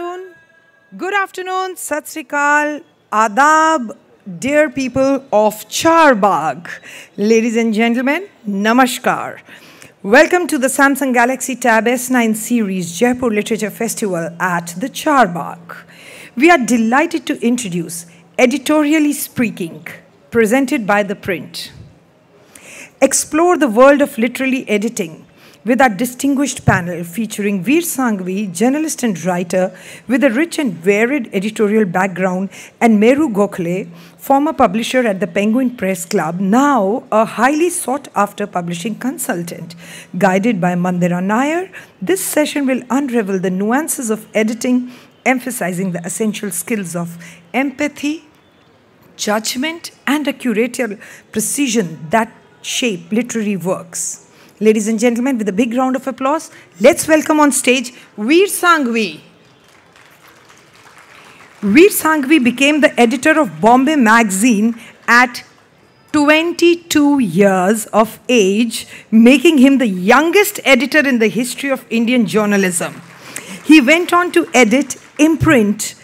Good afternoon, Sat Sri Akal, Adab, dear people of Charbagh. Ladies and gentlemen, Namaskar. Welcome to the Samsung Galaxy Tab S9 series Jaipur Literature Festival at the Charbagh. We are delighted to introduce Editorially Speaking, presented by The Print. Explore the world of literary editing with our distinguished panel featuring Vir Sanghvi, journalist and writer with a rich and varied editorial background, and Meru Gokhale, former publisher at the Penguin Press Club, now a highly sought after publishing consultant. Guided by Mandira Nayar, this session will unravel the nuances of editing, emphasizing the essential skills of empathy, judgment, and a curatorial precision that shape literary works. Ladies and gentlemen, with a big round of applause, let's welcome on stage Vir Sanghvi. Vir Sanghvi became the editor of Bombay Magazine at 22 years of age, making him the youngest editor in the history of Indian journalism. He went on to edit Imprint.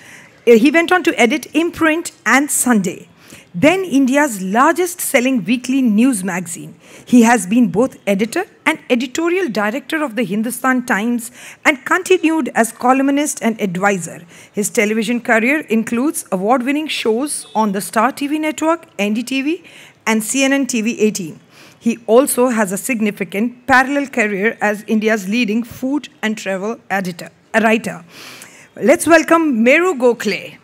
uh, He went on to edit Imprint and Sunday then India's largest selling weekly news magazine. He has been both editor and editorial director of the Hindustan Times and continued as columnist and advisor. His television career includes award winning shows on the Star TV network, NDTV, and CNN TV 18. He also has a significant parallel career as India's leading food and travel editor, a writer. Let's welcome Meru Gokhale.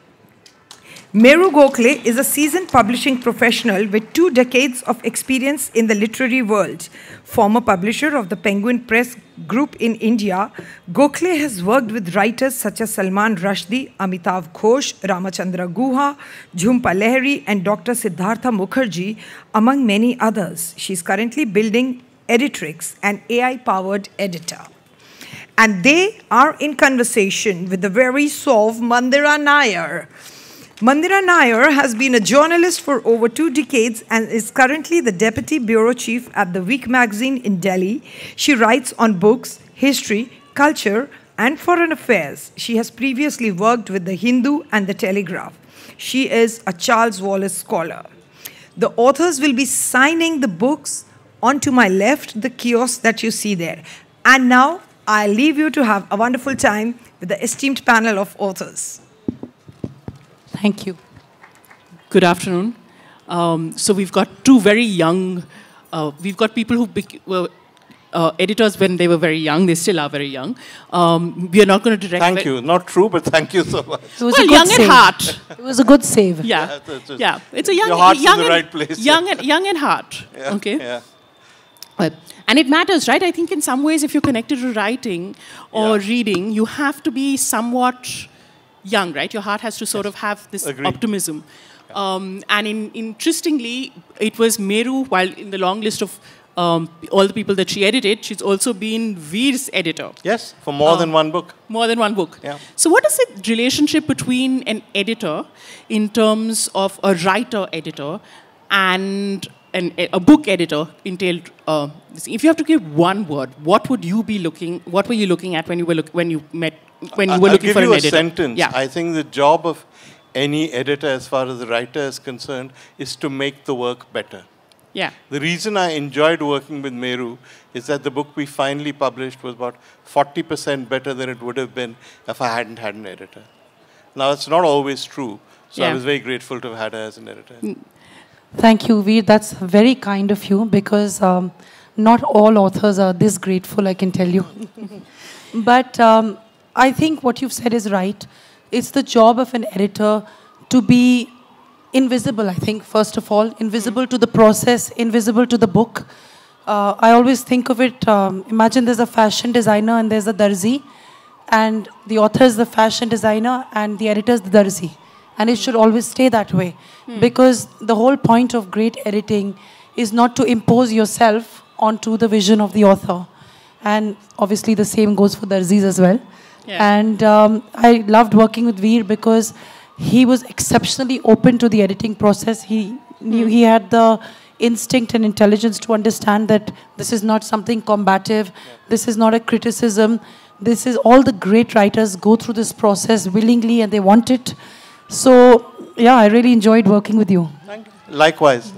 Meru Gokhale is a seasoned publishing professional with two decades of experience in the literary world. Former publisher of the Penguin Press Group in India, Gokhale has worked with writers such as Salman Rushdie, Amitav Ghosh, Ramachandra Guha, Jhumpa Lahiri, and Dr. Siddhartha Mukherjee, among many others. She is currently building Editrix, an AI powered editor. And they are in conversation with the very suave Mandira Nayar. Mandira Nayar has been a journalist for over two decades and is currently the deputy bureau chief at the Week magazine in Delhi. She writes on books, history, culture, and foreign affairs. She has previously worked with the Hindu and the Telegraph. She is a Charles Wallace scholar. The authors will be signing the books onto my left, the kiosk that you see there. And now I leave you to have a wonderful time with the esteemed panel of authors. Thank you. Good afternoon. Um, so we've got two very young, uh, we've got people who were uh, editors when they were very young. They still are very young. Um, we are not going to direct. Thank you. Not true, but thank you so much. It was Well, a good young save. at heart. It was a good save. Yeah, Yeah, it's- it's- yeah. It's a young, your heart's in young the and, right place. Young and young at heart. Yeah, Okay. Yeah. Well, and it matters, right? I think in some ways, if you're connected to writing or Yeah. reading, you have to be somewhat young, right? Your heart has to sort of have this Agreed. optimism. Um, and in, interestingly, it was Meru, while in the long list of um, all the people that she edited, she's also been Vir's editor. Yes, for more Oh. than one book. More than one book. Yeah. So, what is the relationship between an editor in terms of a writer editor and an, a book editor entailed? Uh, if you have to give one word, what would you be looking? What were you looking at when you were look, when you met when you I- were I'll looking give for you an a editor? sentence. Yeah. I think the job of any editor, as far as the writer is concerned, is to make the work better. yeah. The reason I enjoyed working with Meru is that the book we finally published was about 40% better than it would have been if I hadn't had an editor. Now, it's not always true, so I was very grateful to have had her as an editor. Thank you, Vir. That's very kind of you because um, not all authors are this grateful, I can tell you. but um, I think what you've said is right. It's the job of an editor to be invisible, I think, first of all, invisible to the process, invisible to the book. Uh, I always think of it um, imagine there's a fashion designer and there's a darzi, and the author is the fashion designer and the editor is the darzi. And it should always stay that way because the whole point of great editing is not to impose yourself onto the vision of the author. And obviously, the same goes for darzis as well. Yeah. And um, I loved working with Vir because he was exceptionally open to the editing process. He knew he had the instinct and intelligence to understand that this is not something combative, this is not a criticism, This is all the great writers go through this process willingly and they want it. So, yeah, I really enjoyed working with you. Likewise.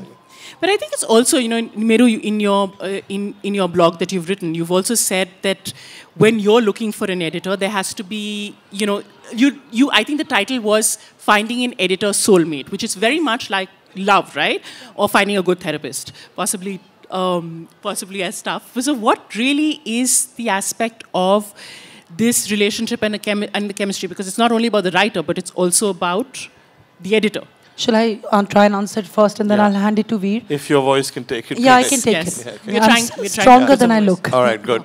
But I think it's also, you know, Meru, in your uh, in in your blog that you've written, you've also said that when you're looking for an editor, there has to be, you know, you you. I think the title was finding an editor soulmate, which is very much like love, right? Or finding a good therapist, possibly um, possibly as tough. So, what really is the aspect of this relationship and, and the chemistry? Because it's not only about the writer, but it's also about the editor. Shall I uh, try and answer it first and then Yeah. I'll hand it to Vir? If your voice can take it. Yeah, I can take Yes. it. Yeah, okay. I'm We're trying- s- we're trying to stronger answer than I look. All right, good.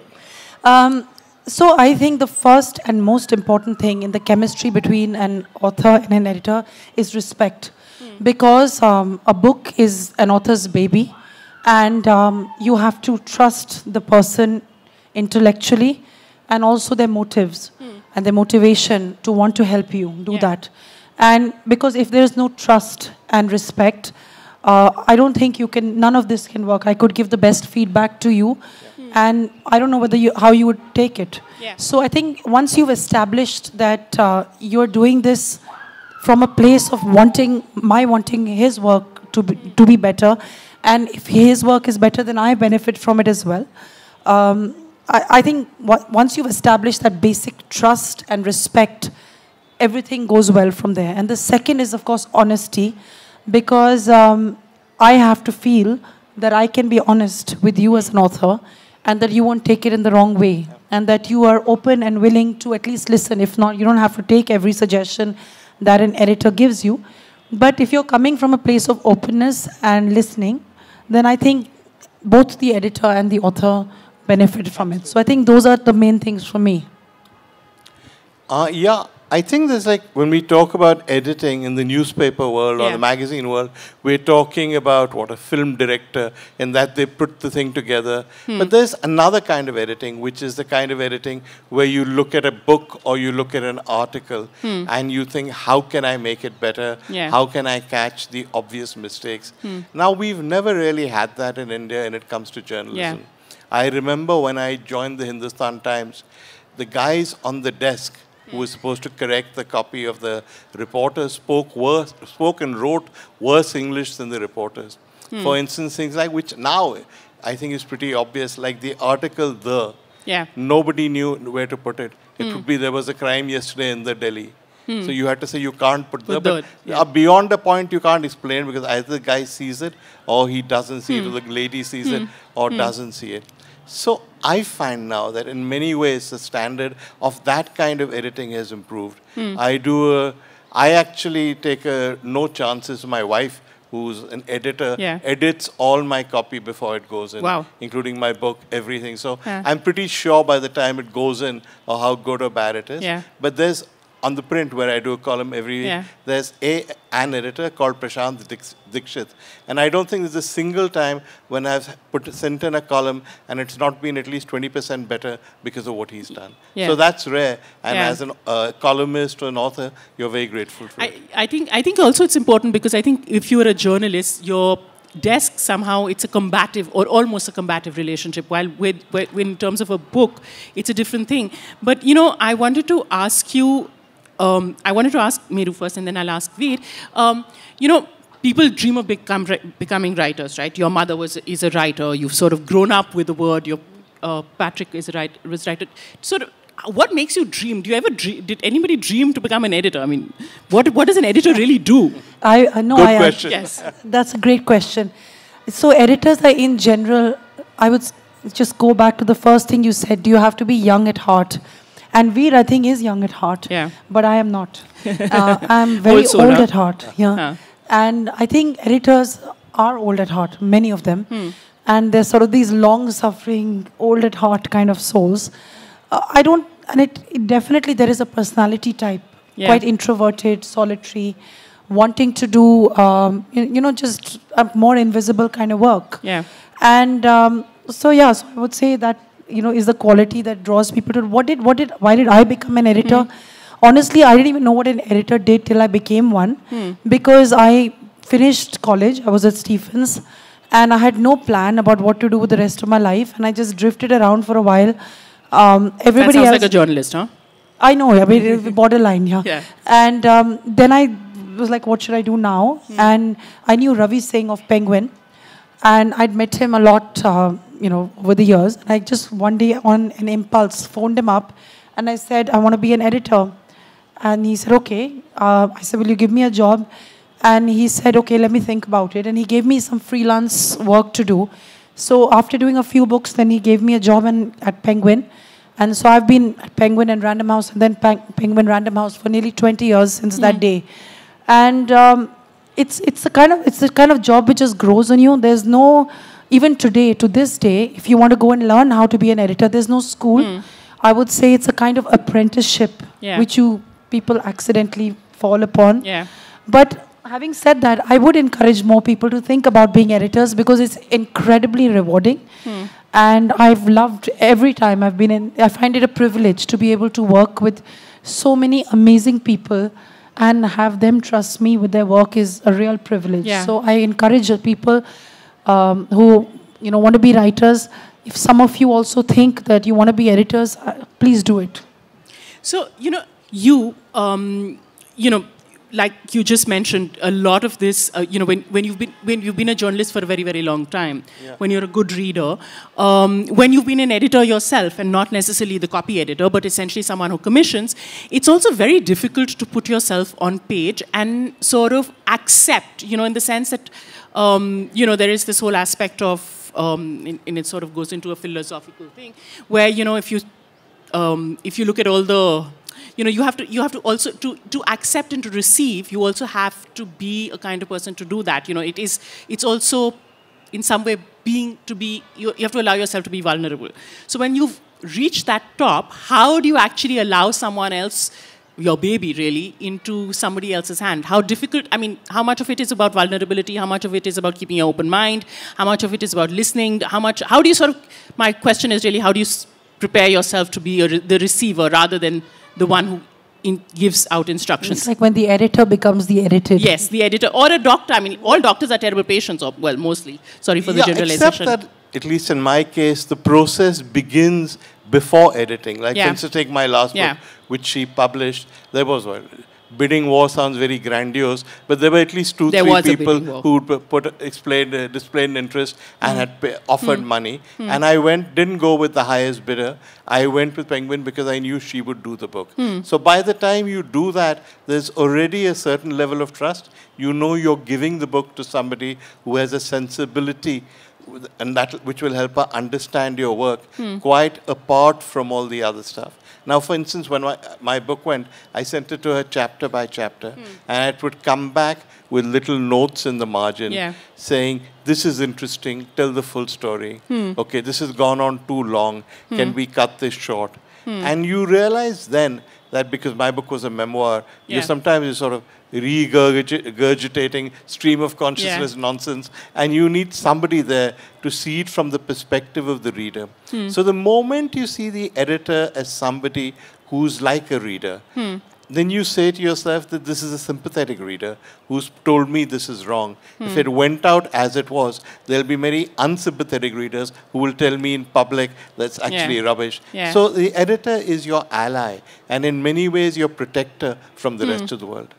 Um, so I think the first and most important thing in the chemistry between an author and an editor is respect, because um, a book is an author's baby, and um, you have to trust the person intellectually and also their motives and their motivation to want to help you do Yeah. that. And because if there is no trust and respect, uh, I don't think you can. None of this can work. I could give the best feedback to you, and I don't know whether you how you would take it. Yeah. So I think once you've established that uh, you're doing this from a place of wanting my wanting his work to be, to be better, and if his work is better, then I benefit from it as well. Um, I, I think once you've established that basic trust and respect, everything goes well from there. And the second is, of course, honesty, because um, I have to feel that I can be honest with you as an author and that you won't take it in the wrong way and that you are open and willing to at least listen. If not, you don't have to take every suggestion that an editor gives you. But if you're coming from a place of openness and listening, then I think both the editor and the author benefit from it. So I think those are the main things for me. Uh, yeah, I think there's like when we talk about editing in the newspaper world or the magazine world, we're talking about what a film director in that they put the thing together. Hmm. But there's another kind of editing, which is the kind of editing where you look at a book or you look at an article and you think, how can I make it better? Hmm. Yeah. How can I catch the obvious mistakes? Now, we've never really had that in India when it comes to journalism. I remember when I joined the Hindustan Times, the guys on the desk who were supposed to correct the copy of the reporters spoke worse, spoke and wrote worse English than the reporters. Hmm. For instance, things like which now I think is pretty obvious, like the article "the." Yeah. Nobody knew where to put it. It hmm. would be there was a crime yesterday in the Delhi. Hmm. So you had to say you can't put the. But the, yeah. uh, beyond a point, you can't explain because either the guy sees it or he doesn't see it, or the lady sees it or doesn't see it. So I find now that in many ways the standard of that kind of editing has improved. Hmm. I do. A, I actually take a no chances. My wife, who's an editor, Yeah. edits all my copy before it goes in, Wow. including my book, everything. So Yeah. I'm pretty sure by the time it goes in or how good or bad it is. Yeah. But there's on the print where I do a column every week, Yeah. there's a an editor called Prashant Dikshit, and I don't think there's a single time when I've put sent in a column and it's not been at least 20% better because of what he's done. Yeah. So that's rare, and Yeah. as a uh, columnist or an author, you're very grateful for it. I, I think I think also it's important because I think if you are a journalist, your desk somehow it's a combative or almost a combative relationship. While with, with in terms of a book, it's a different thing. But you know, I wanted to ask you. Um, I wanted to ask Meru first, and then I'll ask Vir. Um, you know, people dream of become, becoming writers, right? Your mother was is a writer. You've sort of grown up with the word. Your uh, Patrick is a writer. Was writer. Sort of, what makes you dream? Do you ever dream? Did anybody dream to become an editor? I mean, what what does an editor really do? I uh, no, Good I, question. Yes. That's a great question. So editors are in general. I would just go back to the first thing you said. Do you have to be young at heart? And Vir, I think, is young at heart. Yeah. But I am not. Uh, I'm very Also old at heart. Yeah. Huh. And I think editors are old at heart. Many of them. Hmm. And they're sort of these long-suffering, old at heart kind of souls. Uh, I don't. And it, it definitely there is a personality type. Yeah. Quite introverted, solitary, wanting to do, um, you, you know, just a more invisible kind of work. Yeah. And um, so, yeah, so I would say that, you know, is the quality that draws people to what did, what did, why did I become an editor? Honestly, I didn't even know what an editor did till I became one because I finished college, I was at Stephens, and I had no plan about what to do with the rest of my life, and I just drifted around for a while. Um, everybody that sounds else, like a journalist, huh? I know, mean, it's borderline, yeah. Yeah. And um, then I was like, what should I do now? And I knew Ravi Singh of Penguin, and I'd met him a lot, uh, you know, over the years. And I just one day on an impulse phoned him up, and I said, I want to be an editor. And he said, okay. Uh, I said, will you give me a job? And he said, okay, let me think about it. And he gave me some freelance work to do. So after doing a few books, then he gave me a job in, at Penguin. And so I've been at Penguin and Random House and then Pen- Penguin Random House for nearly 20 years since that day. And um, it's, it's, a kind of, it's the kind of job which just grows on you. There's no, even today, to this day, if you want to go and learn how to be an editor, there's no school. Hmm. I would say it's a kind of apprenticeship Yeah. which you people accidentally fall upon. Yeah. But having said that, I would encourage more people to think about being editors because it's incredibly rewarding. Hmm. And I've loved every time I've been in, I find it a privilege to be able to work with so many amazing people and have them trust me with their work is a real privilege. Yeah. So I encourage people um, who you know want to be writers. If some of you also think that you want to be editors, uh, please do it. So, you know, you, um, you know, like you just mentioned, a lot of this, uh, you know, when, when, you've been, when you've been a journalist for a very, very long time, when you're a good reader, um, when you've been an editor yourself and not necessarily the copy editor, but essentially someone who commissions, it's also very difficult to put yourself on page and sort of accept, you know, in the sense that, um, you know, there is this whole aspect of, um, and, and it sort of goes into a philosophical thing, where, you know, if you um, if you look at all the you know you have to you have to also to to accept and to receive you also have to be a kind of person to do that. You know it is it's also in some way being to be you, you have to allow yourself to be vulnerable. So when you've reached that top how do you actually allow someone else your baby really into somebody else's hand. How difficult i mean how much of it is about vulnerability? How much of it is about keeping an open mind? How much of it is about listening? How much how do you sort of my question is really how do you s- prepare yourself to be a re- the receiver rather than the one who in, gives out instructions? It's like when the editor becomes the edited. yes the editor or a doctor. I mean all doctors are terrible patients or well mostly. Sorry for the yeah, generalization. Except that, at least in my case, the process begins before editing. Like, Yeah. for instance, take my last Yeah. book, which she published. There was one. Bidding war sounds very grandiose, but there were at least two, There three people who put, explained, uh, displayed interest and Hmm. had pay, offered money. And I went, didn't go with the highest bidder. I went with Penguin because I knew she would do the book. Hmm. So by the time you do that, there's already a certain level of trust. You know you're giving the book to somebody who has a sensibility and that which will help her understand your work quite apart from all the other stuff. Now, for instance, when my, my book went, I sent it to her chapter by chapter, and it would come back with little notes in the margin Yeah. saying, This is interesting, tell the full story. Okay, this has gone on too long, can we cut this short? And you realize then that because my book was a memoir, Yeah. you sometimes you sort of regurgitating stream of consciousness nonsense, and you need somebody there to see it from the perspective of the reader. Hmm. So the moment you see the editor as somebody who's like a reader, hmm. Then you say to yourself that this is a sympathetic reader who's told me this is wrong. If it went out as it was, there'll be many unsympathetic readers who will tell me in public that's actually Yeah. rubbish. Yeah. So the editor is your ally, and in many ways, your protector from the rest of the world.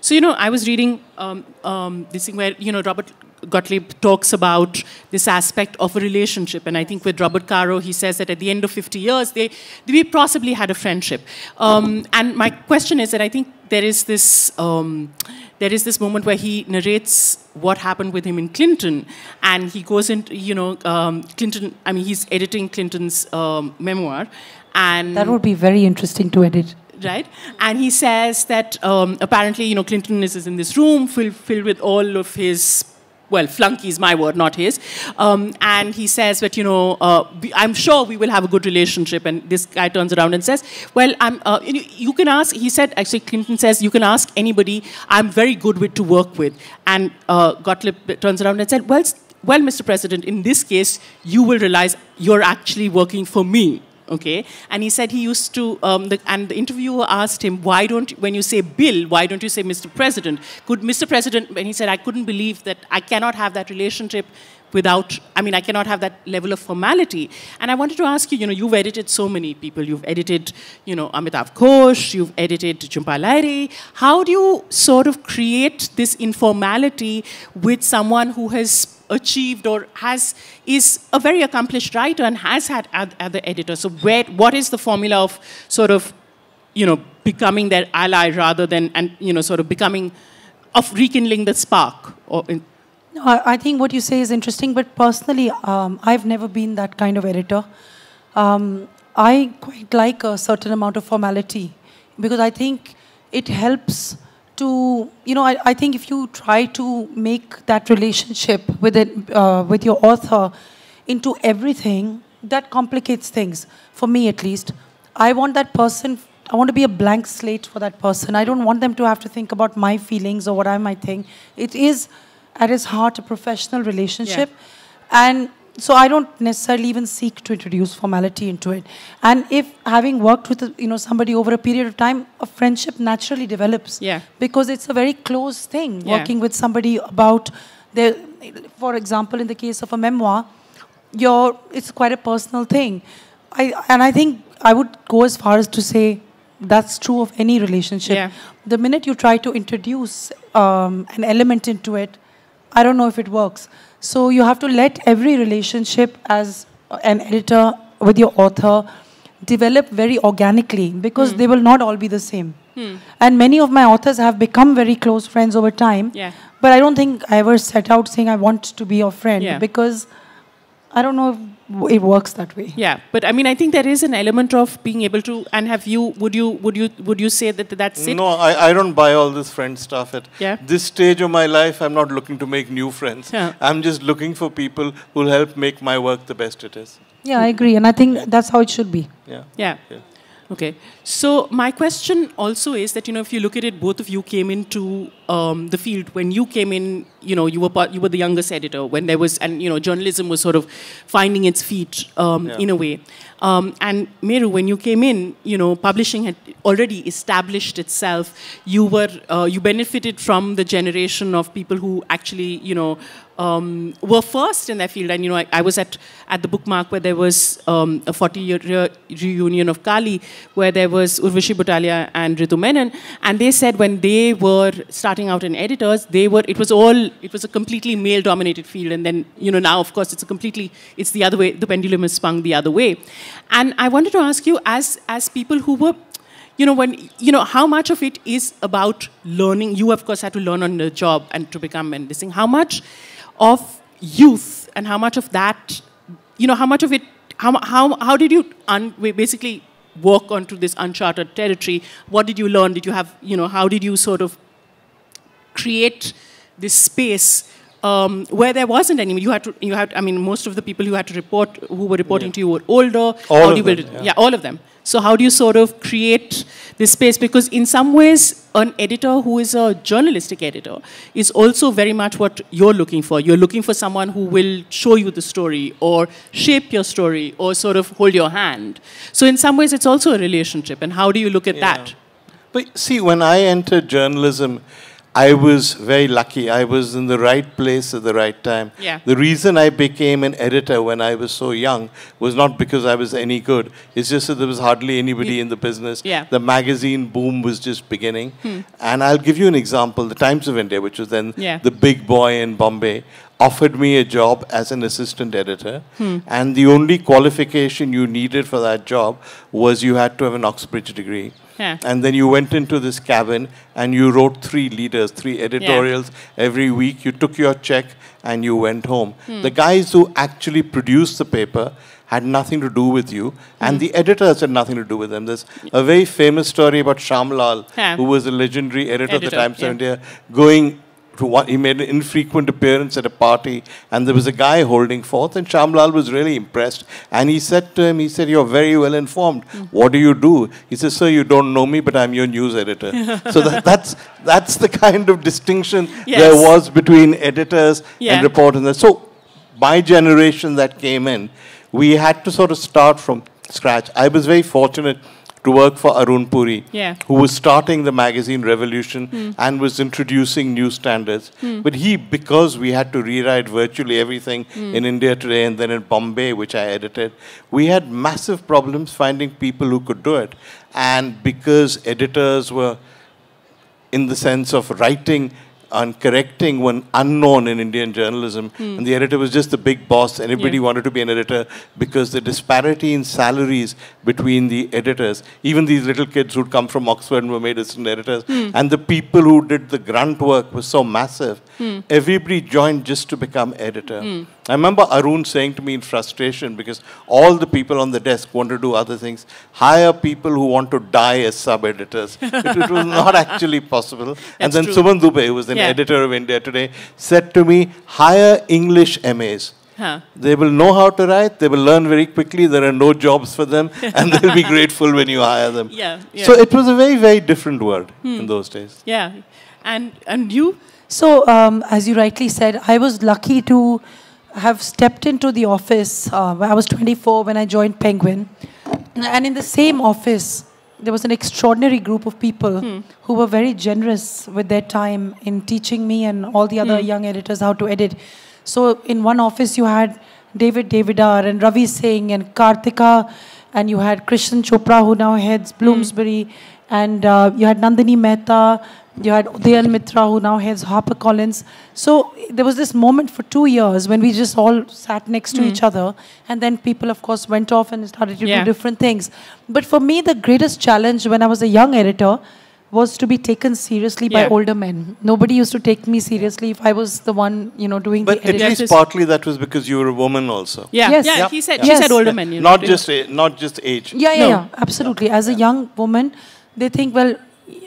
So, you know, I was reading um, um, this thing where, you know, Robert Gottlieb talks about this aspect of a relationship. And I think with Robert Caro, he says that at the end of 50 years, they, they possibly had a friendship. Um, and my question is that I think there is this. Um, there is this moment where he narrates what happened with him in Clinton, and he goes into, you know, um, Clinton. I mean, he's editing Clinton's um, memoir, and That would be very interesting to edit. right? And he says that um, apparently, you know, Clinton is, is in this room filled, filled with all of his, well, flunky is my word, not his. Um, and he says that, you know, uh, I'm sure we will have a good relationship. And this guy turns around and says, well, I'm, uh, you, can ask, he said, actually, Clinton says, you can ask anybody, I'm very good with to work with. And uh, Gottlieb turns around and said, well, well, Mr. President, in this case, you will realize you're actually working for me okay and he said he used to um, the, and the interviewer asked him why don't when you say bill why don't you say mr president could mr president when he said i couldn't believe that i cannot have that relationship without, I mean, I cannot have that level of formality. And I wanted to ask you, you know, you've edited so many people. You've edited, you know, Amitav Ghosh, you've edited Jhumpa Lahiri. How do you sort of create this informality with someone who has achieved or has is a very accomplished writer and has had other editors. So where what is the formula of sort of you know becoming their ally rather than and you know sort of becoming of rekindling the spark or no, I, I, think what you say is interesting, but personally, um, I've never been that kind of editor. Um, I quite like a certain amount of formality because I think it helps to, you know, I, I think if you try to make that relationship with, it, uh, with your author into everything, that complicates things, for me at least. I want that person, I want to be a blank slate for that person. I don't want them to have to think about my feelings or what I might think. It is at its heart a professional relationship. Yeah. And so I don't necessarily even seek to introduce formality into it. And if having worked with you know somebody over a period of time, a friendship naturally develops. Yeah. Because it's a very close thing. Yeah. Working with somebody about their, for example, in the case of a memoir, your it's quite a personal thing. I and I think I would go as far as to say that's true of any relationship. Yeah. The minute you try to introduce um, an element into it, I don't know if it works. So you have to let every relationship as an editor with your author develop very organically because mm. they will not all be the same. Hmm. And many of my authors have become very close friends over time. Yeah. But I don't think I ever set out saying I want to be your friend yeah. because I don't know if it works that way. Yeah, but I mean, I think there is an element of being able to. And have you? Would you? Would you? Would you say that that's it? No, I, I don't buy all this friend stuff. At yeah. this stage of my life, I'm not looking to make new friends. Yeah. I'm just looking for people who'll help make my work the best it is. Yeah, I agree, and I think that's how it should be. Yeah. Yeah. yeah. Okay. So my question also is that you know if you look at it, both of you came into um, the field when you came in. You know, you were part, you were the youngest editor when there was, and you know, journalism was sort of finding its feet um, yeah. in a way. Um, and Meru, when you came in, you know, publishing had already established itself. You were uh, you benefited from the generation of people who actually, you know, um, were first in their field. And you know, I, I, was at at the bookmark where there was um, a 40-year re reunion of Kali, where there was Urvashi Butalia and Ritu Menon, and they said when they were starting out in editors, they were it was all it was a completely male-dominated field, and then you know now of course it's a completely it's the other way. The pendulum is swung the other way, and I wanted to ask you as as people who were you know, when, you know, how much of it is about learning? You, of course, had to learn on the job and to become and this thing. How much of youth and how much of that, you know, how much of it, how, how, how did you basically walk onto this uncharted territory? What did you learn? Did you have, you know, how did you sort of create this space um, where there wasn't any. You had to, you had. I mean, most of the people who had to report, who were reporting yeah. to you, were older. All how of them, yeah. yeah. all of them. So how do you sort of create this space? Because in some ways, an editor who is a journalistic editor is also very much what you're looking for. You're looking for someone who will show you the story or shape your story or sort of hold your hand. So in some ways, it's also a relationship. And how do you look at yeah. that? But see, when I entered journalism, I was very lucky. I was in the right place at the right time. Yeah. The reason I became an editor when I was so young was not because I was any good. It's just that there was hardly anybody in the business. Yeah. The magazine boom was just beginning. Hmm. And I'll give you an example. The Times of India, which was then yeah. the big boy in Bombay, offered me a job as an assistant editor. Hmm. And the only qualification you needed for that job was you had to have an Oxbridge degree. Yeah. And then you went into this cabin and you wrote three leaders, three editorials yeah. every week. You took your check and you went home. Hmm. The guys who actually produced the paper had nothing to do with you, and hmm. the editors had nothing to do with them. There's a very famous story about Shyam yeah. who was a legendary editor, editor of the Times of India, going to what he made an infrequent appearance at a party, and there was a guy holding forth, and Shyam was really impressed. And he said to him, he said, You're very well informed. Mm. What do you do? He says, Sir, you don't know me, but I'm your news editor. so that, that's, that's the kind of distinction yes. there was between editors yeah. and reporters. So my generation that came in, we had to sort of start from scratch. I was very fortunate to work for Arun Puri, Yeah. who was starting the magazine revolution hmm. and was introducing new standards. Hmm. But he, because we had to rewrite virtually everything hmm. in India today and then in Bombay, which I edited, we had massive problems finding people who could do it. And because editors were in the sense of writing and correcting one unknown in Indian journalism. Hmm. And the editor was just the big boss. Anybody Yeah. wanted to be an editor because the disparity in salaries between the editors, even these little kids who'd come from Oxford and were made assistant editors, hmm. and the people who did the grunt work was so massive. Hmm. Everybody joined just to become editor. I remember Arun saying to me in frustration because all the people on the desk want to do other things. Hire people who want to die as sub editors. it, it was not actually possible. and then true. Suman Dubey, who was an Yeah. editor of India Today, said to me, hire English MAs. Huh. They will know how to write, they will learn very quickly, there are no jobs for them, and they'll be grateful when you hire them. Yeah, yeah. So it was a very, very different world in those days. Yeah. And and you? So, um, as you rightly said, I was lucky to have stepped into the office. Uh, I was 24 when I joined Penguin. And in the same office, there was an extraordinary group of people who were very generous with their time in teaching me and all the other young editors how to edit. So, in one office, you had David Davidar and Ravi Singh and Kartika, and you had Krishan Chopra, who now heads Bloomsbury, and uh, you had Nandini Mehta, you had Udayal Mitra, who now heads HarperCollins. So there was this moment for two years when we just all sat next to hmm. each other, and then people, of course, went off and started to Yeah. do different things. But for me, the greatest challenge when I was a young editor was to be taken seriously by older men. Nobody used to take me seriously if I was the one, you know, doing But the at editing. least partly that was because you were a woman also. Yeah. Yes. Yeah. Yeah. He said. Yeah. She said older men. you Not they- just a, not just age. Yeah, yeah, No. yeah, absolutely. As a young woman, they think, well,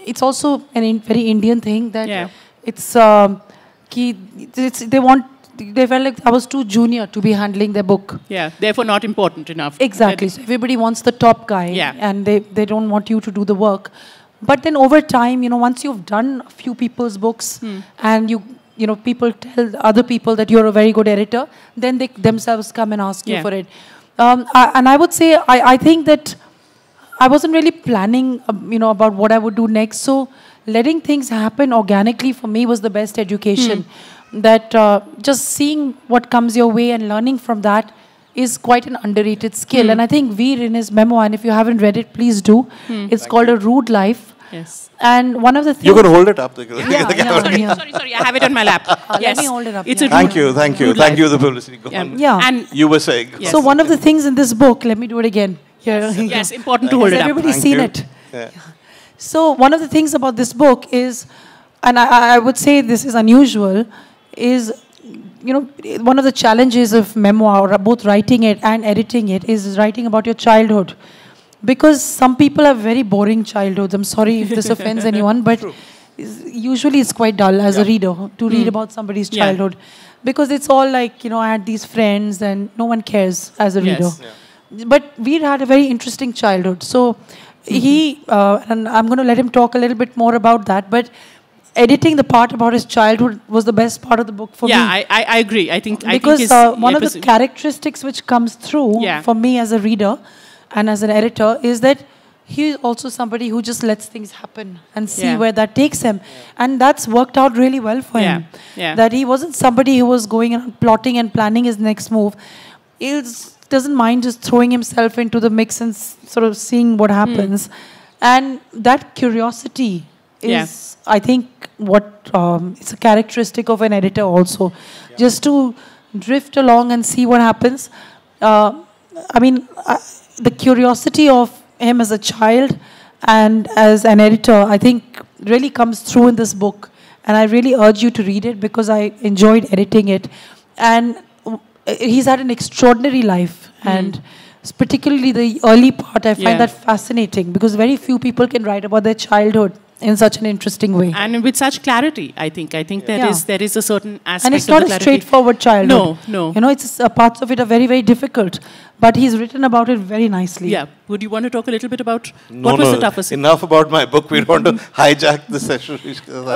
it's also an in, very Indian thing that Yeah. it's, um, ki, it's, they want, they felt like I was too junior to be handling their book. Yeah. Therefore, not important enough. Exactly. So everybody wants the top guy, Yeah. and they, they don't want you to do the work. But then over time, you know, once you've done a few people's books, Hmm. and you you know people tell other people that you're a very good editor, then they themselves come and ask you for it. Um, I, and I would say I, I think that I wasn't really planning, um, you know, about what I would do next. So letting things happen organically for me was the best education. That uh, just seeing what comes your way and learning from that is quite an underrated skill. And I think Vir in his memoir, and if you haven't read it, please do. It's called A Rude Life. Yes. And one of the things. You're going to hold it up. The, Yeah, the yeah. Sorry, sorry, sorry. I have it on my lap. let yes. me hold it up, It's yeah. a Thank you, thank you, rude thank life. you, the publicity. Go Yeah. Yeah. And You were saying. Yes. So one of the things in this book, let me do it again. Yeah. yes, important to hold Has it everybody Thank seen it? Yeah. So one of the things about this book is, and I, I would say this is unusual, is you know one of the challenges of memoir, both writing it and editing it, is writing about your childhood, because some people have very boring childhoods. I'm sorry if this offends anyone, but is- usually it's quite dull as a reader to read hmm. about somebody's Yeah. childhood, because it's all like you know I had these friends and no one cares as a Yes. reader. But Vir had a very interesting childhood. So he, uh, and I'm going to let him talk a little bit more about that. But editing the part about his childhood was the best part of the book for yeah, me. I, I, I agree. I think I because think uh, one yeah, of the characteristics which comes through Yeah. for me as a reader and as an editor is that he's also somebody who just lets things happen and see Yeah. where that takes him. And that's worked out really well for Yeah, him. yeah. That he wasn't somebody who was going and plotting and planning his next move. He doesn't mind just throwing himself into the mix and sort of seeing what happens. And that curiosity is, Yeah. I think, what um, it's a characteristic of an editor also. Just to drift along and see what happens. Uh, I mean, uh, the curiosity of him as a child and as an editor, I think, really comes through in this book. And I really urge you to read it because I enjoyed editing it. And Uh, he's had an extraordinary life. Hmm. And particularly the early part, I find Yeah. that fascinating because very few people can write about their childhood in such an interesting way. and with such clarity, I think. I think there is Yeah. there is a certain aspect of it. and it's not the a clarity. straightforward childhood. No, no. You know, it's uh, parts of it are very, very difficult, but he's written about it very nicely. Yeah. Would you want to talk a little bit about No, what was no, the toughest? Enough about my book. We don't want to hijack the session.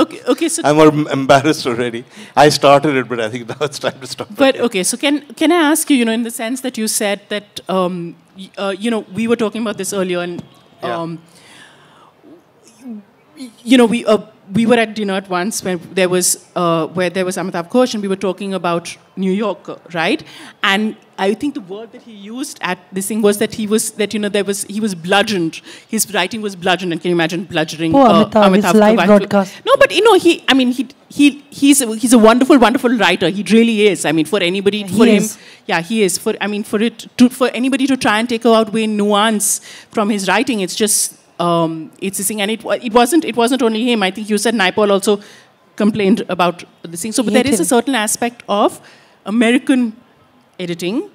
Okay, okay, so- I'm embarrassed already. I started it, but I think now it's time to stop. But okay, so can can I ask you, you know, in the sense that you said that, um, y- uh, you know, we were talking about this earlier, and Yeah. You know, we uh, we were at dinner at once where there was uh, where there was Amitav Ghosh, and we were talking about New York, right? And I think the word that he used at this thing was that he was that you know there was he was bludgeoned. His writing was bludgeoned, and can you imagine bludgeoning Poor Amitav, his live broadcast. No, but you know he. I mean he he he's a, he's a wonderful wonderful writer. He really is. I mean for anybody He for him. is. Yeah, he is. For I mean, for it to, for anybody to try and take out away nuance from his writing, it's just um, it's a thing. And it it wasn't it wasn't only him. I think you said Naipaul also complained about this thing. So, but there is a certain aspect of American editing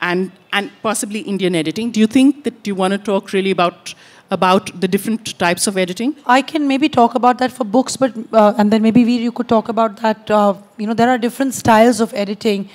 and and possibly Indian editing. Do you think that you want to talk really about about the different types of editing? I can maybe talk about that for books, but uh, and then maybe we, you could talk about that. Uh, you know, there are different styles of editing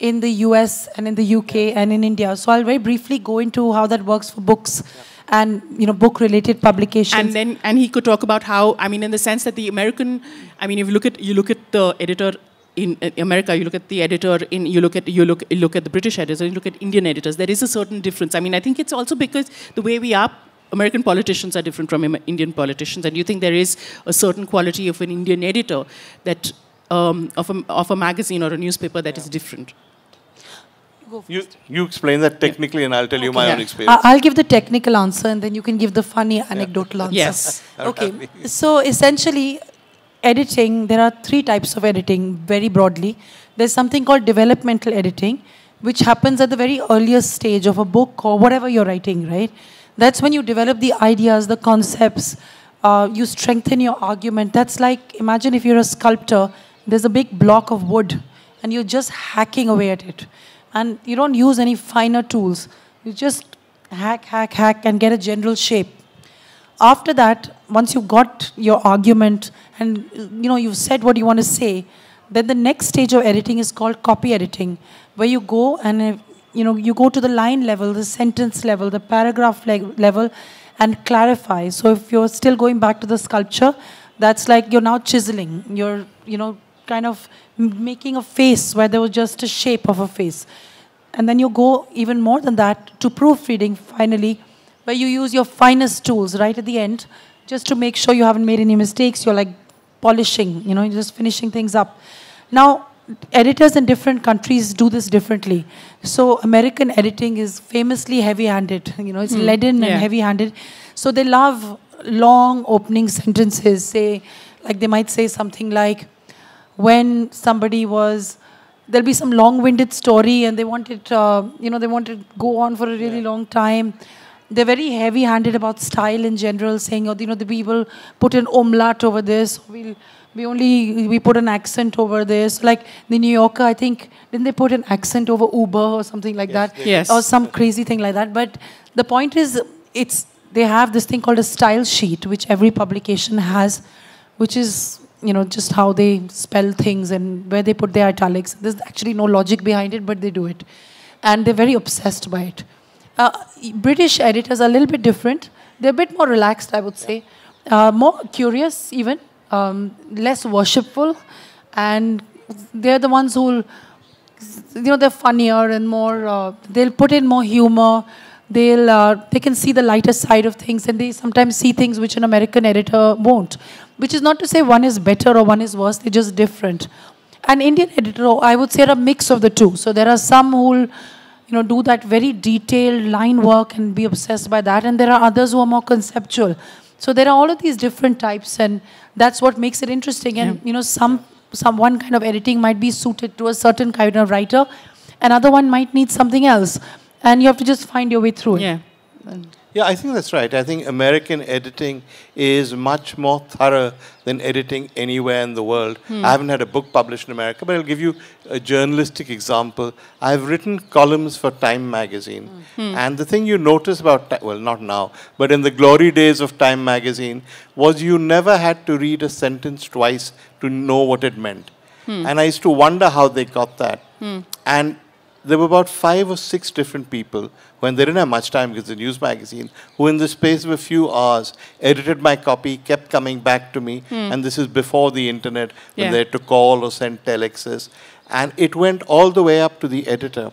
in the U.S. and in the UK and in India. So I'll very briefly go into how that works for books and you know book-related publications. and then and he could talk about how I mean in the sense that the American I mean if you look at you look at the editor in America you look at the editor in you look at you look you look at the British editor you look at Indian editors there is a certain difference. I mean I think it's also because the way we are American politicians are different from Indian politicians and you think there is a certain quality of an Indian editor that um, of, a, of a magazine or a newspaper that is different You, you explain that technically, and I'll tell you my Yeah. own experience. I- I'll give the technical answer and then you can give the funny anecdotal answer. Yes. Okay. So essentially, editing, there are three types of editing very broadly. There's something called developmental editing, which happens at the very earliest stage of a book or whatever you're writing, right? That's when you develop the ideas, the concepts, uh, you strengthen your argument. That's like, imagine if you're a sculptor, there's a big block of wood, and you're just hacking away at it. And you don't use any finer tools. You just hack, hack, hack, and get a general shape. After that once you've got your argument and you know you've said what you want to say then the next stage of editing is called copy editing where you go and uh, you know you go to the line level the sentence level the paragraph le- level and clarify. So if you're still going back to the sculpture that's like you're now chiseling. You're you know kind of making a face where there was just a shape of a face and then you go even more than that to proofreading finally, where you use your finest tools right at the end just to make sure you haven't made any mistakes. You're like polishing, you know, you're just finishing things up. Now, editors in different countries do this differently. So, American editing is famously heavy handed, you know, it's hmm. leaden Yeah. and heavy handed. So, they love long opening sentences, say, like they might say something like, when somebody was there'll be some long-winded story and they want it uh, you know they want to go on for a really long time. They're very heavy-handed about style in general saying oh you know the people put an umlaut over this we'll we only we put an accent over this. Like the new yorker i think didn't they put an accent over uber or something like that? Yes. or some crazy thing like that. But the point is it's they have this thing called a style sheet which every publication has which is you know just how they spell things and where they put their italics. There's actually no logic behind it but they do it. And they're very obsessed by it. Uh, british editors are a little bit different. They're a bit more relaxed i would say. Uh, more curious even um, less worshipful. And they're the ones who'll you know they're funnier and more uh, they'll put in more humor they'll uh, they can see the lighter side of things and they sometimes see things which an american editor won't. Which is not to say one is better or one is worse they're just different. An indian editor i would say are a mix of the two. So there are some who'll you know do that very detailed line work and be obsessed by that. And there are others who are more conceptual. So there are all of these different types and that's what makes it interesting. And you know some some one kind of editing might be suited to a certain kind of writer. Another one might need something else and you have to just find your way through it yeah Yeah, I think that's right. I think American editing is much more thorough than editing anywhere in the world. Hmm. I haven't had a book published in America, but I'll give you a journalistic example. I've written columns for Time magazine. Hmm. Hmm. And the thing you notice about, well, not now, but in the glory days of Time magazine, was you never had to read a sentence twice to know what it meant. And I used to wonder how they got that. And there were about five or six different people when they didn't have much time because it's a news magazine who in the space of a few hours edited my copy kept coming back to me. Hmm. And this is before the internet when Yeah. they had to call or send telexes. And it went all the way up to the editor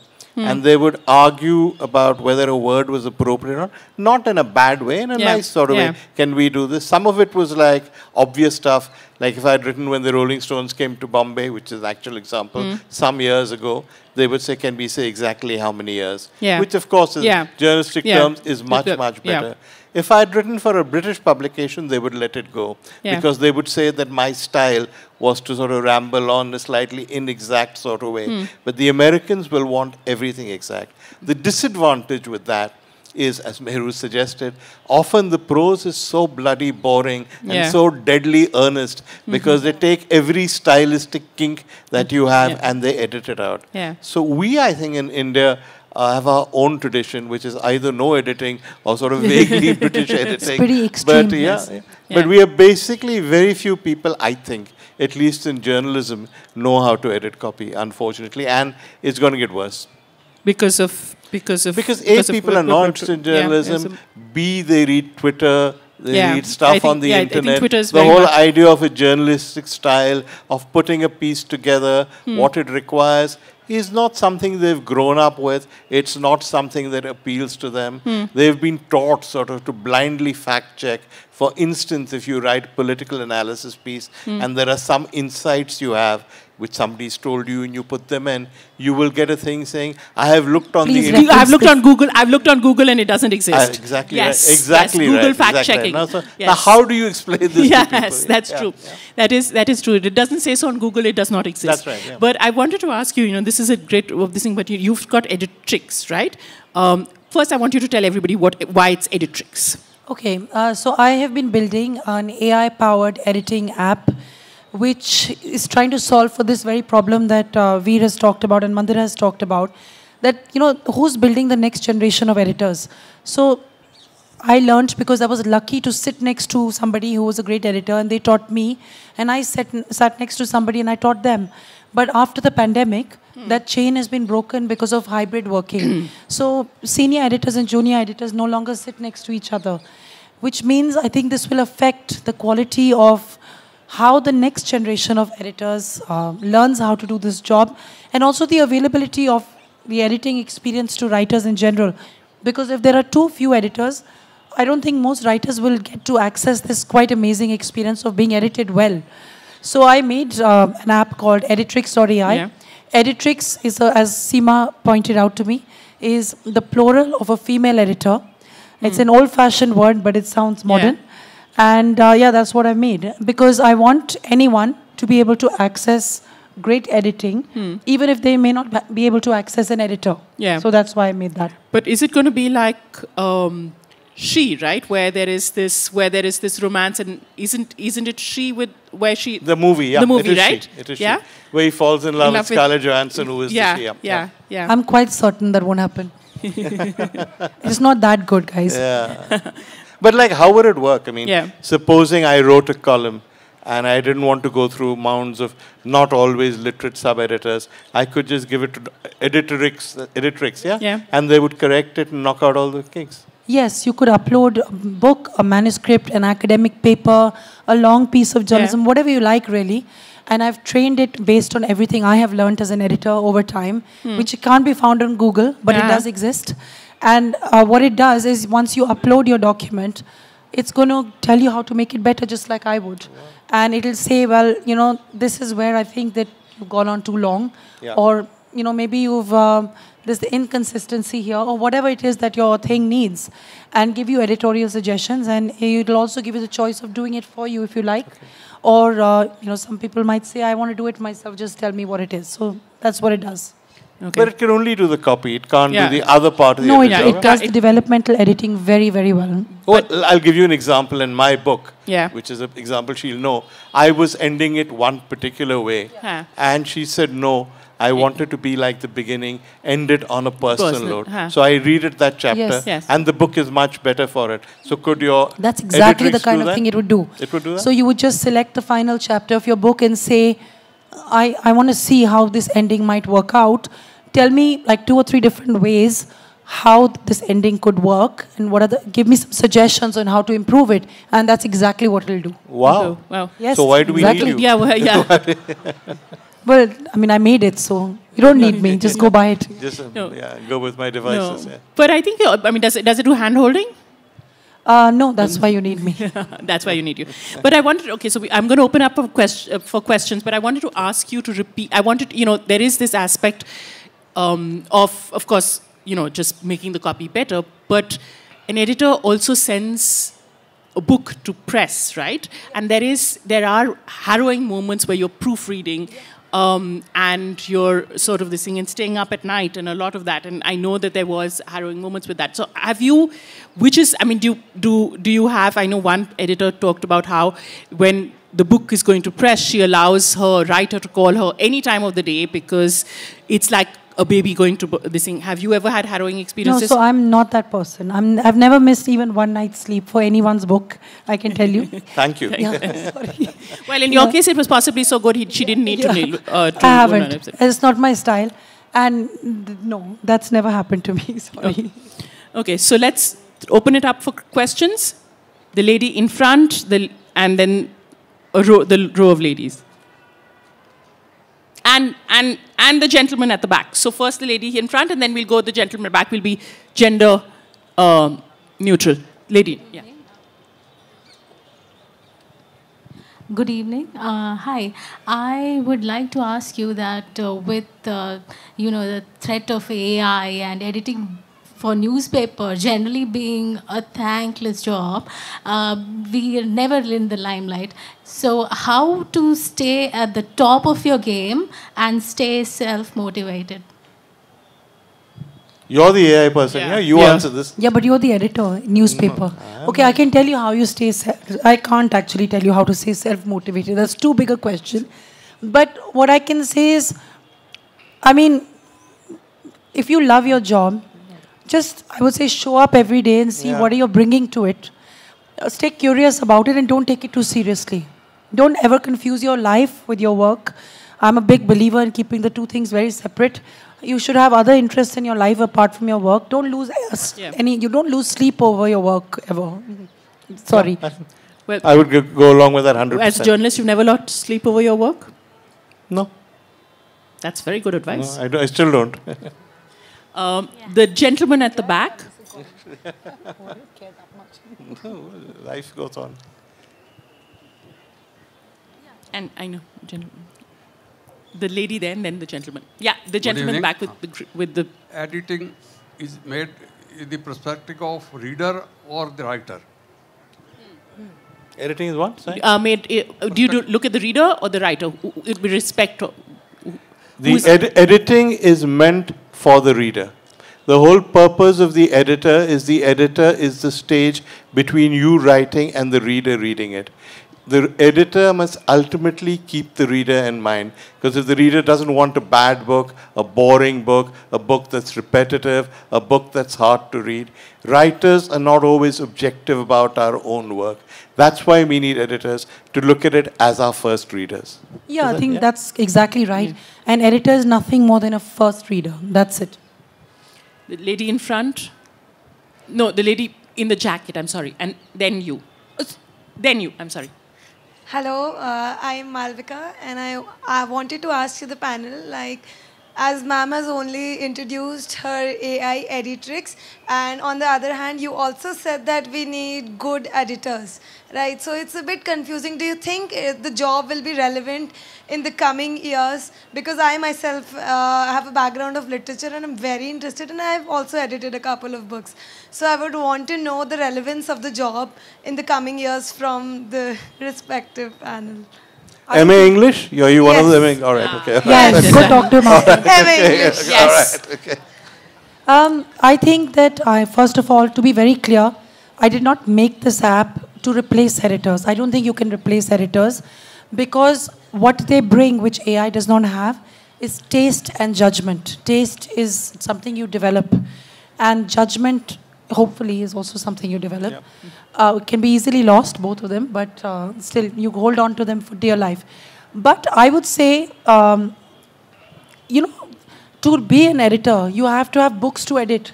and they would argue about whether a word was appropriate or not, not in a bad way, in a Yeah, nice sort of yeah. way. Can we do this? Some of it was like obvious stuff, like if I had written when the Rolling Stones came to Bombay, which is an actual example, Hmm. some years ago, they would say, Can we say exactly how many years? Yeah. Which, of course, in Yeah. journalistic terms, is much, much better. If I had written for a British publication, they would let it go. Yeah. Because they would say that my style was to sort of ramble on a slightly inexact sort of way. Hmm. But the Americans will want everything exact. The disadvantage with that is, as Meru suggested, often the prose is so bloody boring and Yeah. so deadly earnest because they take every stylistic kink that you have Yeah. and they edit it out. Yeah. So we, I think, in India uh, have our own tradition, which is either no editing or sort of vaguely British editing. It's pretty extreme, But yeah, yeah. Yeah. but we are basically very few people, I think, at least in journalism, know how to edit copy. Unfortunately, and it's going to get worse because of because of because a of people are not interested in journalism. yes, B they read Twitter. They Yeah, read stuff think- on the yeah, internet. The whole idea of a journalistic style of putting a piece together, Hmm. what it requires, is not something they've grown up with. It's not something that appeals to them. Hmm. They've been taught sort of to blindly fact check. For instance, if you write political analysis piece Hmm. and there are some insights you have which somebody's told you and you put them in, you will get a thing saying, I have looked on Please the reference I've looked on Google. I've looked on Google and it doesn't uh, exist. exactly Yes, right. Exactly yes, Google right. fact exactly checking. Right. Now, so, now how do you explain this to people? yes, that's Yeah, true. yeah. That is that is true. It doesn't say so on Google. It does not exist. That's right, yeah. But I wanted to ask you. You know, this is a great of this thing. But you, you've got Editrix, right? Um, first, I want you to tell everybody what why it's Editrix. Okay, uh, so I have been building an AI powered editing app which is trying to solve for this very problem that uh, Vir has talked about and Mandira has talked about. That, you know, who's building the next generation of editors? So I learned because I was lucky to sit next to somebody who was a great editor and they taught me, and I sat, sat next to somebody and I taught them. But after the pandemic, that chain has been broken because of hybrid working. so senior editors and junior editors no longer sit next to each other, which means I think this will affect the quality of how the next generation of editors uh, learns how to do this job and also the availability of the editing experience to writers in general. Because if there are too few editors, I don't think most writers will get to access this quite amazing experience of being edited well. So I made uh, an app called Editrix.ai. Yeah. Editrix is, a, as Seema pointed out to me, is the plural of a female editor. It's an old-fashioned word, but it sounds modern. And uh, yeah, that's what I made because I want anyone to be able to access great editing, even if they may not be able to access an editor. Yeah. So that's why I made that. But is it going to be like um, she, right? Where there is this, where there is this romance, and isn't isn't it she with where she? The movie, yeah. The movie, it is right? She. It is Yeah? she. Where he falls in love, In love with with- Scarlett Johansson, who is yeah, the yeah, yeah, yeah, I'm quite certain that won't happen. it's not that good, guys. Yeah. but like, how would it work? I mean, Yeah. supposing I wrote a column and I didn't want to go through mounds of not always literate sub-editors, I could just give it to Editrix, Editrix, yeah? Yeah. And they would correct it and knock out all the kinks. Yes, you could upload a book, a manuscript, an academic paper, a long piece of journalism, whatever you like, really. And I've trained it based on everything I have learned as an editor over time, hmm. which can't be found on Google, but Yeah. it does exist. And uh, what it does is once you upload your document, it's going to tell you how to make it better, just like I would. And it'll say, well, you know, this is where I think that you've gone on too long, Yeah. or you know, maybe you've um, there's the inconsistency here, or whatever it is that your thing needs, and give you editorial suggestions, and it'll also give you the choice of doing it for you if you like, or uh, you know, some people might say, I want to do it myself. Just tell me what it is. So that's what it does. Okay. But it can only do the copy. It can't Yeah. do the other part of the No, it, editor. it does Yeah, the developmental editing very, very well. Oh, well, I'll give you an example in my book, Yeah. which is an example she'll know. I was ending it one particular way, Huh. and she said, No, I want it to be like the beginning, end it on a personal, Personal, note. huh. So I read it that chapter, Yes. Yes. and the book is much better for it. So could your That's exactly the kind of that? thing it would do. It would do that? So you would just select the final chapter of your book and say, I, I want to see how this ending might work out. Tell me like two or three different ways how this ending could work and what are the give me some suggestions on how to improve it. And that's exactly what it'll do. Wow. Oh, wow. Yes. So why do we exactly. need you? Yeah, well, yeah. Well, I mean I made it, so You don't need me. Just go buy it. Just um, No. yeah, go with my devices. No. Yeah. But I think, uh, I mean, does it, does it do hand holding? Uh, no, that's why you need me. That's why you need you. But I wanted, okay, so we, I'm going to open up for, quest, uh, for questions, but I wanted to ask you to repeat. I wanted, you know, there is this aspect um, of, of course, you know, just making the copy better, but an editor also sends a book to press, right? And there is, there are harrowing moments where you're proofreading. Um, and you're sort of this thing and staying up at night and a lot of that and i know that there was harrowing moments with that so have you which is i mean do do do you have i know one editor talked about how when the book is going to press she allows her writer to call her any time of the day because it's like a baby going to bu- this thing have you ever had harrowing experiences? No, experiences so I'm not that person. I'm, I've never missed even one night's sleep for anyone's book, I can tell you. Thank you. yeah, sorry. well in your case it was possibly so good he, she didn't need to, Yeah. nail, uh, to I haven't. It's not my style. And th- no, that's never happened to me. Sorry. Okay, so let's open it up for questions. The lady in front, the, and then a row, the row of ladies. And, and, and the gentleman at the back. So first the lady in front, and then we'll go the gentleman back. Will be gender um, neutral. Lady, yeah. Good evening. Uh, hi. I would like to ask you that uh, with uh, you know the threat of AI and editing for newspaper generally being a thankless job, uh, we are never in the limelight. So how to stay at the top of your game and stay self-motivated? You're the AI person. Yeah. Yeah, you Yeah. answer this. Yeah, but you're the editor, newspaper. Okay, I can tell you how you stay. Se- I can't actually tell you how to stay self-motivated. That's too big a question. But what I can say is, I mean, if you love your job, just I would say show up every day and see Yeah. what are you bringing to it. Uh, stay curious about it and don't take it too seriously. Don't ever confuse your life with your work. I'm a big believer in keeping the two things very separate. You should have other interests in your life apart from your work. Don't lose uh, Yeah. any. You don't lose sleep over your work ever. Sorry. Well, I would go- go along with that 100%. as a journalist, you've never lost sleep over your work? No, That's very good no advice. I, do, I still don't. Um, The gentleman at the back. Life goes on. And I know, gentleman. The lady there, and then the gentleman. Yeah, the gentleman back with the, with the. editing is made in the perspective of reader or the writer. Editing is what? Sorry? Uh, made, uh, do you do, look at the reader or the writer? Who- who- With respect to. The ed- editing is meant for the reader. The whole purpose of the editor is the editor is the stage between you writing and the reader reading it. The editor must ultimately keep the reader in mind because if the reader doesn't want a bad book, a boring book, a book that's repetitive, a book that's hard to read, writers are not always objective about our own work. That's why we need editors to look at it as our first readers. Yeah, I think yeah? that's exactly right. An editor is nothing more than a first reader. That's it. The lady in front. No, the lady in the jacket, I'm sorry. And then you. Then you, I'm sorry. Hello, uh, I'm Malvika, and I, I wanted to ask you the panel, like, as ma'am has only introduced her AI editrix, and on the other hand, you also said that we need good editors, right? So it's a bit confusing. Do you think uh, the job will be relevant in the coming years? Because I myself uh, have a background of literature, and I'm very interested, and I've also edited a couple of books. So I would want to know the relevance of the job in the coming years from the respective panel. MA English? Are you one of Yes. them? All right, okay. Yes, go talk to him after. MA English. Yes. All right, okay. Um, I think that I, first of all, to be very clear, I did not make this app to replace editors. I don't think you can replace editors because what they bring, which AI does not have, is taste and judgment. Taste is something you develop, and judgment, hopefully, is also something you develop. Uh, can be easily lost, both of them, but uh, still, you hold on to them for dear life. But I would say, um, you know, to be an editor, you have to have books to edit.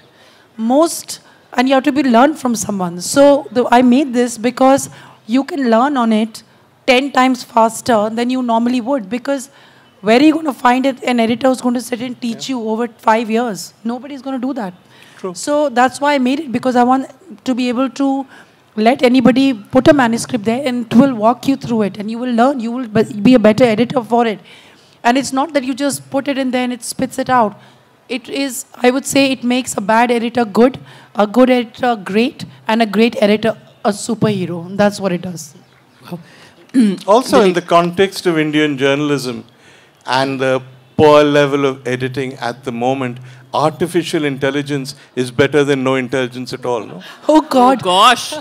Most, and you have to be learned from someone. So the, I made this because you can learn on it 10 times faster than you normally would because Where are you going to find it, an editor who's going to sit and teach you over five years? Nobody's going to do that. True. So that's why I made it because I want to be able to let anybody put a manuscript there and it will walk you through it and you will learn. You will be- be a better editor for it. And it's not that you just put it in there and it spits it out. It is, I would say, it makes a bad editor good, a good editor great, and a great editor a superhero. That's what it does. Also, in the context of Indian journalism and the poor level of editing at the moment, artificial intelligence is better than no intelligence at all. No? Oh God. Oh gosh,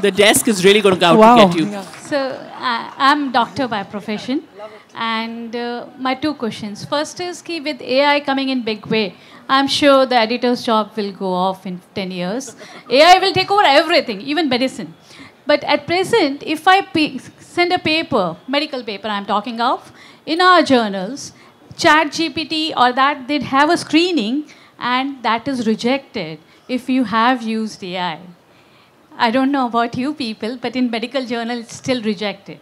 the desk is really going to go out Wow. to get you. Yeah. So I I'm doctor by profession, and uh, my two questions. First is ki with AI coming in big way, I'm sure the editor's job will go off in 10 years. AI will take over everything, even medicine. But at present, if I p- send a paper, medical paper I'm talking of, in our journals, Chat GPT or that they'd have a screening and that is rejected if you have used AI. I don't know about you people, but in medical journal it's still rejected.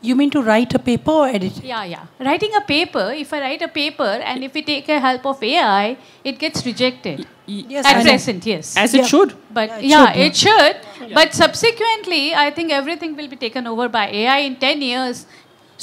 You mean to write a paper or edit it? Yeah, yeah. Writing a paper, if I write a paper and if we take a help of AI, it gets rejected. Yes, At I know. present, yes. As Yeah. it should. But Yeah, it yeah, should, yeah. it should. But subsequently, I think everything will be taken over by AI in 10 years.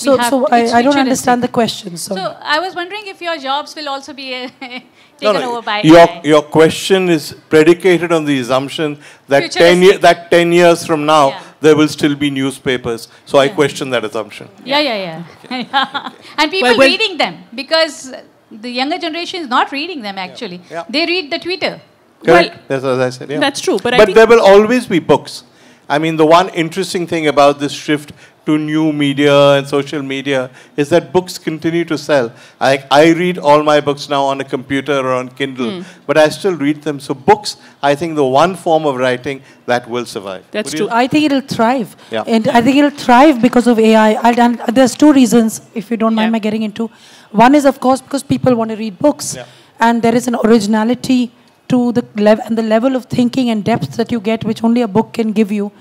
We So, have- so I, I don't understand the question. So, So I was wondering if your jobs will also be uh, taken No, no, over by your, AI. your question is predicated on the assumption that 10, year, that 10 years from now, Yeah. there will still be newspapers. So I question that assumption. Yeah, yeah, yeah. and people Well, well- reading them because the younger generation is not reading them actually. Yeah. They read the Twitter. Correct? That's as I said. Yeah. That's true, but I but think- there will always be books. I mean, the one interesting thing about this shift to new media and social media is that books continue to sell. I, I read all my books now on a computer or on Kindle, Hmm. but I still read them. So books, I think, the one form of writing that will survive. That's Would you- true. I think it'll thrive. Yeah. And I think it'll thrive because of AI. I'll, and there's two reasons, if you don't mind Yeah. my getting into. One is, of course, because people want to read books. Yeah. And there is an originality to the level and the level of thinking and depth that you get, which only a book can give you.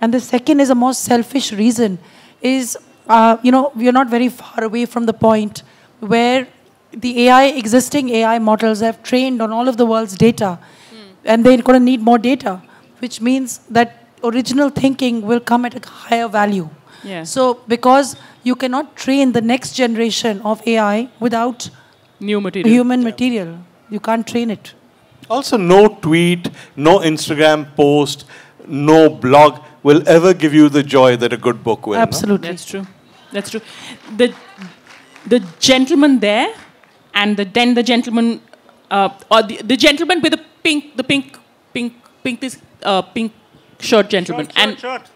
And the second is a more selfish reason, is, uh, you know, we're not very far away from the point where the AI, existing AI models have trained on all of the world's data. And they're going to need more data, which means that original thinking will come at a higher value. Yeah. So, because you cannot train the next generation of AI without New material. human material, you can't train it. Also, no tweet, no Instagram post, no blog will ever give you the joy that a good book will. no? Absolutely. That's true. That's true. The the gentleman there, and the then the gentleman, uh, or the, the gentleman with the pink, the pink, pink, pink, this uh, pink shirt gentleman, Shirt, and shirt, shirt.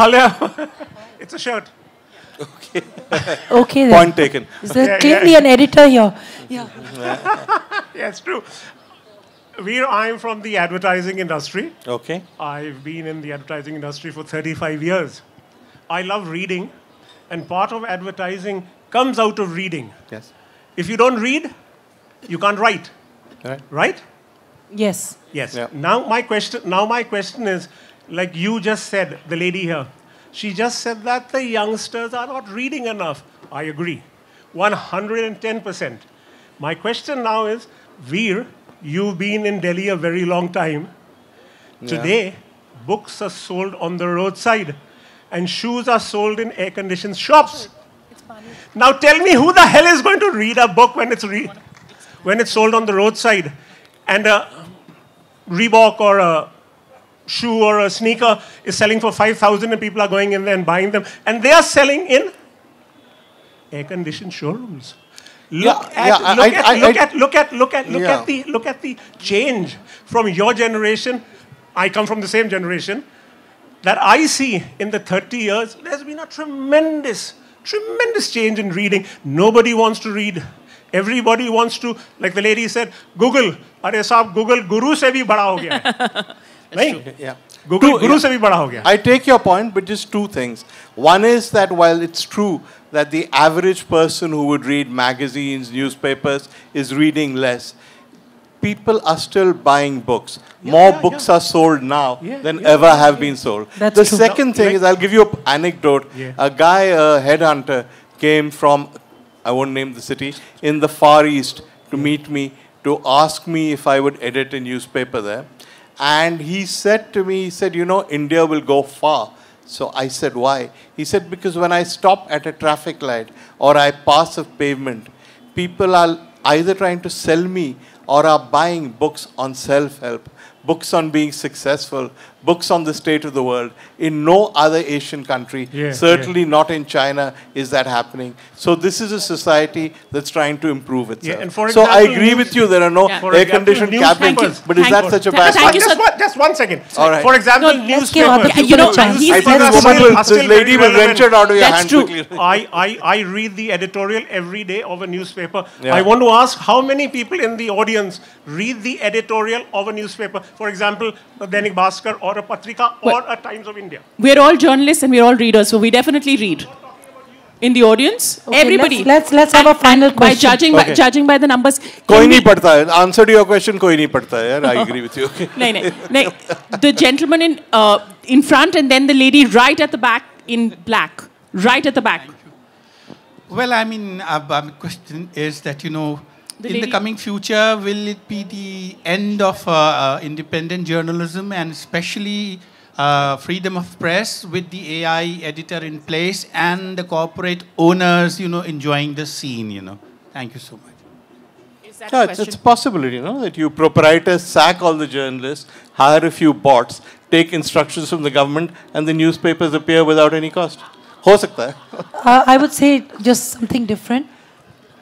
Hello. it's a shirt. Okay, then. Point taken. Is there Yeah, clearly yeah. an editor here? Yeah. Yeah, it's true. Vir, I'm from the advertising industry. Okay. I've been in the advertising industry for 35 years. I love reading, and part of advertising comes out of reading. Yes. If you don't read, you can't write, All right. right? Yes. Yes. Yeah. Now my question. Now my question is, like you just said, the lady here, she just said that the youngsters are not reading enough. I agree, 110 percent. My question now is, Vir, you've been in Delhi a very long time. Today, books are sold on the roadside, and shoes are sold in air-conditioned shops. Now tell me, who the hell is going to read a book when it's re- when it's sold on the roadside, and a Reebok or a shoe or a sneaker is selling for 5,000 and people are going in there and buying them. And they are selling in air-conditioned showrooms. Look, Yeah, at, yeah, I- look, I- at, I- look I- at, look at, look at, look Yeah. at the, look at the change from your generation. I come from the same generation that I see in the 30 years. There's been a tremendous, tremendous change in reading. Nobody wants to read. Everybody wants to, like the lady said, Google. अरे साहब Google गुरु से भी बड़ा हो गया है नहीं Yeah. Google Two- गुरु yeah. से भी बड़ा हो गया I take your point, but just two things. One is that while it's true that the average person who would read magazines, newspapers, is reading less, people are still buying books. More yeah, books yeah. are sold now Yeah, than yeah, ever yeah, have yeah. been sold. That's the true. second No, thing like- is, I'll give you an anecdote. Yeah. A guy, a headhunter, came from I won't name the city, in the Far East to meet me to ask me if I would edit a newspaper there. And he said to me, he said, you know, India will go far. So I said, why? He said, because when I stop at a traffic light or I pass a pavement, people are either trying to sell me or are buying books on self-help, books on being successful, books on the state of the world. In no other Asian country, Yeah, certainly not in China, is that happening. So this is a society that's trying to improve itself. and for so I agree with you, there are no Yeah. Air-conditioned cabins, newspapers- but is that you. such a Thank bad you, thing? just, one, just one second. All right. For example, No, newspapers. You know, people a chance. I think this, woman will, still this lady will venture out of your That's hand true. quickly. I, I, I read the editorial every day of a newspaper. Yeah. I want to ask how many people in the audience read the editorial of a newspaper? For example, the Dainik Bhaskar or a Patrika or a Times of India. We're all journalists and we're all readers, so we definitely read. In the audience, Okay, everybody. let's- let's- let's have a And- final and By question. judging, Okay. by, judging by the numbers. कोई can नहीं we- पढ़ता है answer to your question कोई नहीं पढ़ता है यार I agree with you No, no, no. The gentleman in, uh, in front and then the lady right at the back in black. Right at the back. Well, I mean, uh, my question is that, you know, The in the coming future, will it be the end of uh, uh, independent journalism and especially uh, freedom of press with the AI editor in place and the corporate owners, you know, enjoying the scene, you know? Thank you so much. Yeah, it's, a possible, you know, that you proprietors sack all the journalists, hire a few bots, take instructions from the government, and the newspapers appear without any cost. Uh, I would say just something different.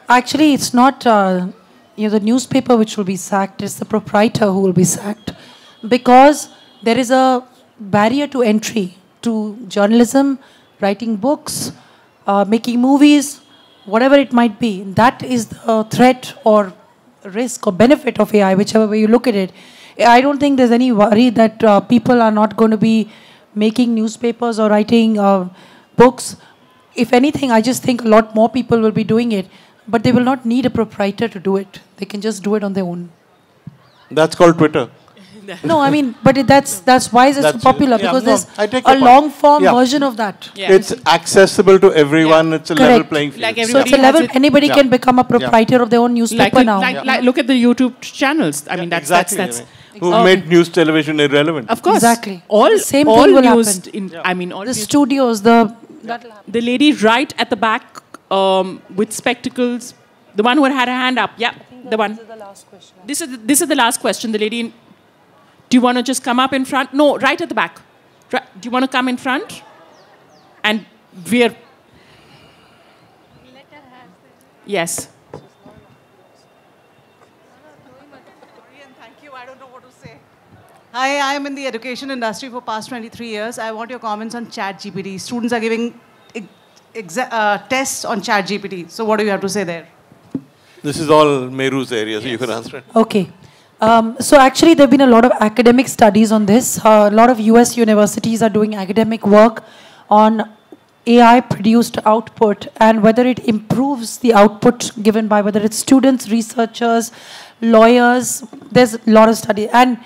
Actually, it's not uh, you know the newspaper which will be sacked. It's the proprietor who will be sacked because there is a barrier to entry to journalism, writing books, uh, making movies, whatever it might be. That is the threat or risk or benefit of AI, whichever way you look at it. I don't think there's any worry that uh, people are not going to be making newspapers or writing uh, books. If anything, I just think a lot more people will be doing it, but they will not need a proprietor to do it. They can just do it on their own. That's called Twitter. No, I mean, but it, that's that's why it's so That's- popular yeah, because no, there's a point. long form Yeah. version of that. Yeah. It's accessible to everyone. It's a level playing field. Like So it's a level. it- Anybody Yeah. can become a proprietor of their own newspaper Like, now. like, like, look at the YouTube channels. I mean, that's, exactly. that's, I that's, mean, who Um, made news television irrelevant. Of course. Exactly. All, The same all thing will news happen. In, I mean, all the news- studios, the that'll the lady right at the back um, with spectacles, the one who had a hand up. Yeah, the one. This is the, this is the last question. The lady. In, do you want to just come up in front? No, right at the back. Right, do you want to come in front? And we're. Yes. Thank you. I don't know what to say. Hi, I am in the education industry for past 23 years. I want your comments on ChatGPT. Students are giving ex- exa- uh, tests on ChatGPT. So what do you have to say there? This is all Meru's area, so you can answer it. Okay. Um, so actually, there have been a lot of academic studies on this. Uh, a lot of U.S. universities are doing academic work on AI-produced output and whether it improves the output given by whether it's students, researchers, lawyers. There's a lot of study and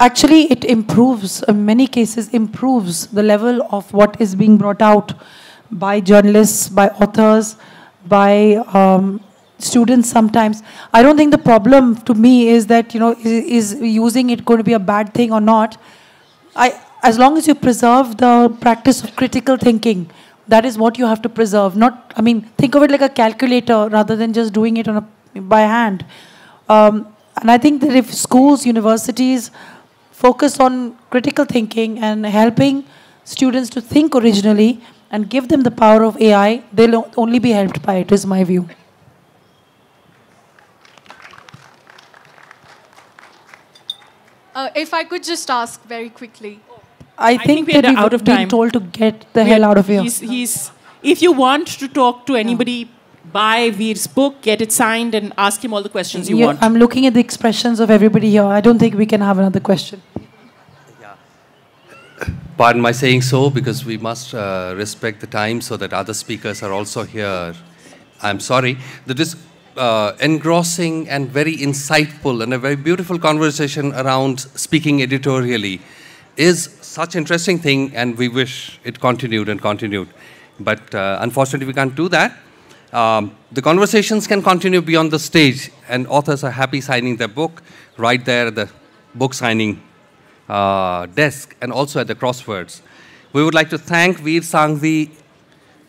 actually it improves in many cases improves the level of what is being brought out by journalists by authors by um, students sometimes. I don't think the problem to me is that you know is, is using it going to be a bad thing or not. I as long as you preserve the practice of critical thinking that is what you have to preserve. Not i mean think of it like a calculator rather than just doing it on a by hand. Um, and I think that if schools, universities focus on critical thinking and helping students to think originally and give them the power of AI, they'll only be helped by it, is my view. Uh, if I could just ask very quickly. I, think think, we are that we've out of been time. told to get the We hell out of here. He's, he's, if you want to talk to anybody, buy Vir's book, get it signed, and ask him all the questions you Yeah, want. I'm looking at the expressions of everybody here. I don't think we can have another question. Pardon my saying so, because we must uh, respect the time so that other speakers are also here. I'm sorry. The uh, engrossing and very insightful and a very beautiful conversation around speaking editorially is such an interesting thing, and we wish it continued and continued. But uh, unfortunately, we can't do that. Um, the conversations can continue beyond the stage, and authors are happy signing their book right there at the book signing uh, desk and also at the crosswords. We would like to thank Vir Sanghvi,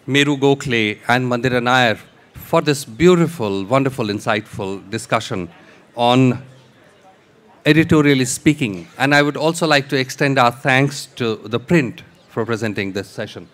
Meru Gokhale, and Mandira Nayar for this beautiful, wonderful, insightful discussion on editorially speaking. And I would also like to extend our thanks to the print for presenting this session.